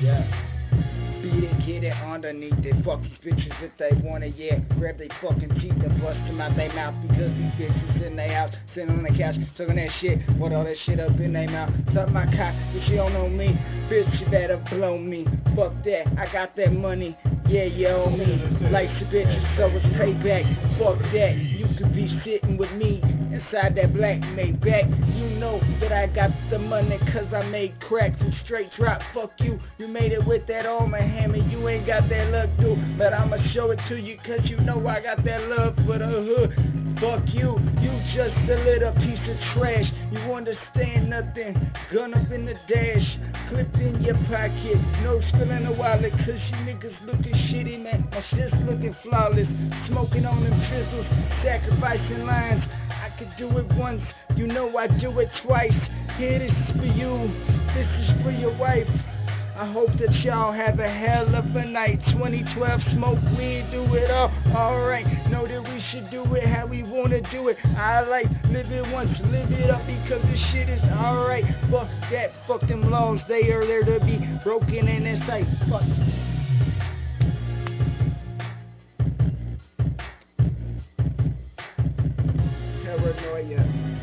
Yeah. Beat it, get it underneath it. Fuck these bitches if they wanna, yeah. Grab they fucking teeth and bust them out they mouth because these bitches in they house. Sitting on the couch, talking that shit, put all that shit up in they mouth. Suck my cock, if you don't know me, bitch, you better blow me. Fuck that, I got that money. Yeah, you owe me. Like the bitches, so it's payback. Fuck that, you could be sitting with me inside that black Maybach. You know I got the money cause I made cracks and straight drop. Fuck you, you made it with that arm and hammer. You ain't got that luck, dude. But I'ma show it to you cause you know I got that love for the hood. Fuck you, you just a little piece of trash. You understand nothing. Gun up in the dash, clipped in your pocket. No skill in the wallet cause you niggas looking shitty, man. My shit's looking flawless. Smoking on them chisels, sacrificing lines. I could do it once, you know I do it twice. Here this is for you, this is for your wife. I hope that y'all have a hell of a night. 2012 smoke weed, do it all. Alright, know that we should do it how we wanna do it. I like live it once, live it up because this shit is alright. Fuck that, fuck them laws, they are there to be broken in this sight. Fuck. Paranoia.